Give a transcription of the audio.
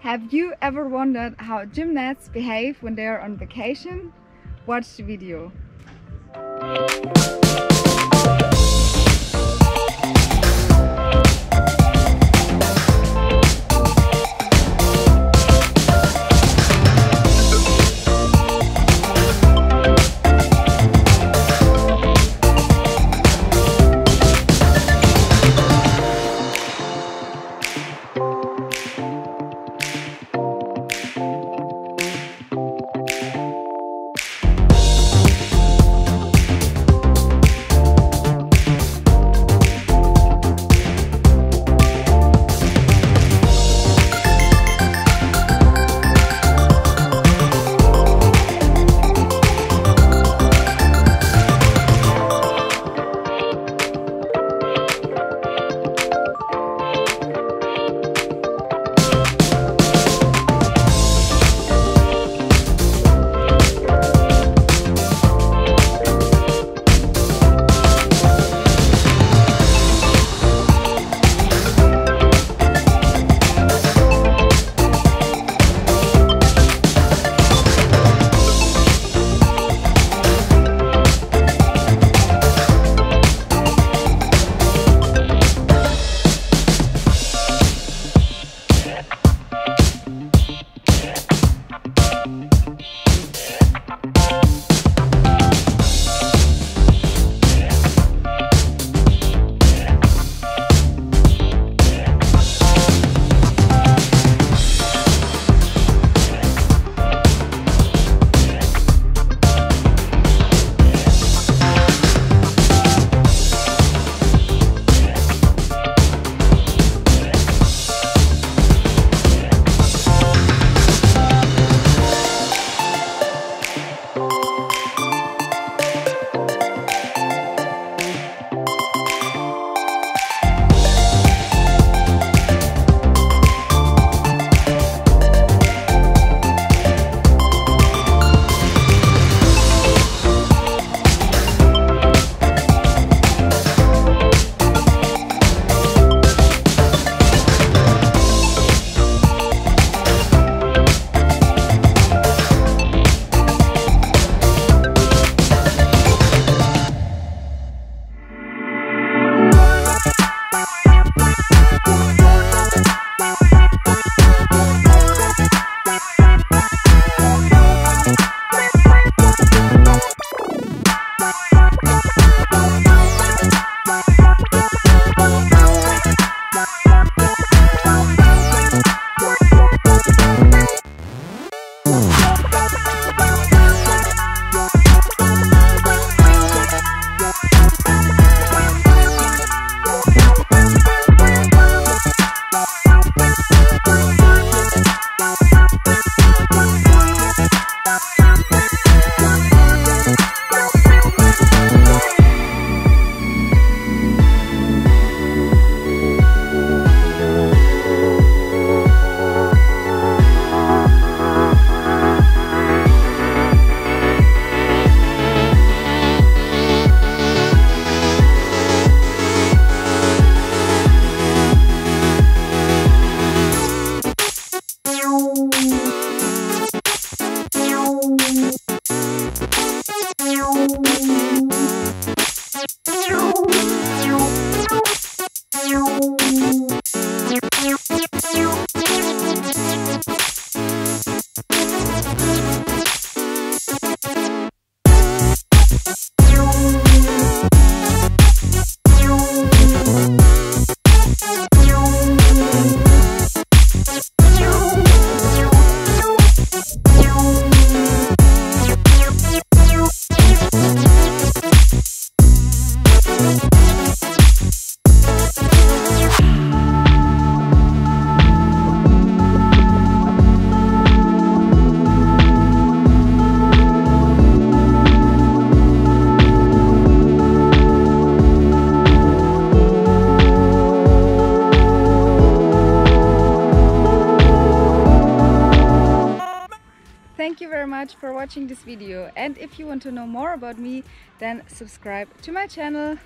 Have you ever wondered how gymnasts behave when they are on vacation? Watch the video. Thank you much for watching this video and if you want to know more about me then subscribe to my channel.